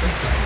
Thanks, guys.